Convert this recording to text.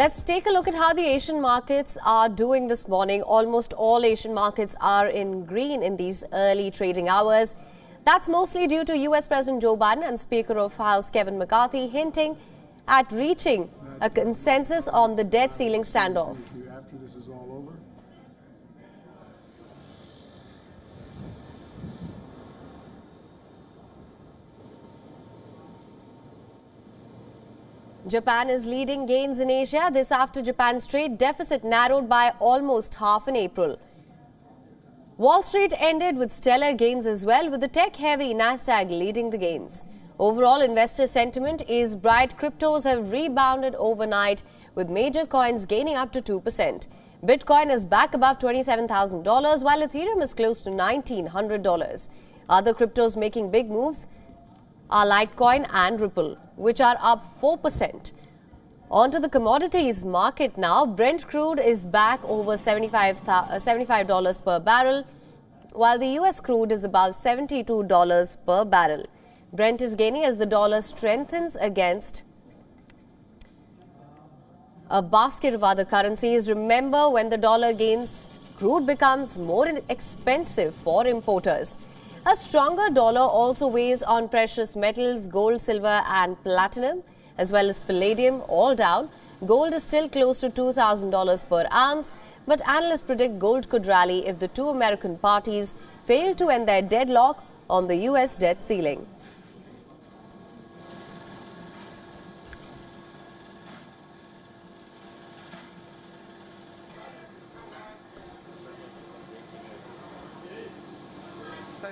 Let's take a look at how the Asian markets are doing this morning. Almost all Asian markets are in green in these early trading hours. That's mostly due to US President Joe Biden and Speaker of House Kevin McCarthy hinting at reaching a consensus on the debt ceiling standoff. After this is all over. Japan is leading gains in Asia. This after Japan's trade deficit narrowed by almost half in April. Wall Street ended with stellar gains as well, with the tech-heavy Nasdaq leading the gains. Overall, investor sentiment is bright. Cryptos have rebounded overnight, with major coins gaining up to 2%. Bitcoin is back above $27,000, while Ethereum is close to $1,900. Other cryptos making big moves are Litecoin and Ripple, which are up 4%. On to the commodities market now. Brent crude is back over $75, uh, $75 per barrel, while the US crude is above $72 per barrel. Brent is gaining as the dollar strengthens against a basket of other currencies. Remember, when the dollar gains, crude becomes more expensive for importers. A stronger dollar also weighs on precious metals, gold, silver and platinum, as well as palladium, all down. Gold is still close to $2,000 per ounce, but analysts predict gold could rally if the two American parties fail to end their deadlock on the U.S. debt ceiling.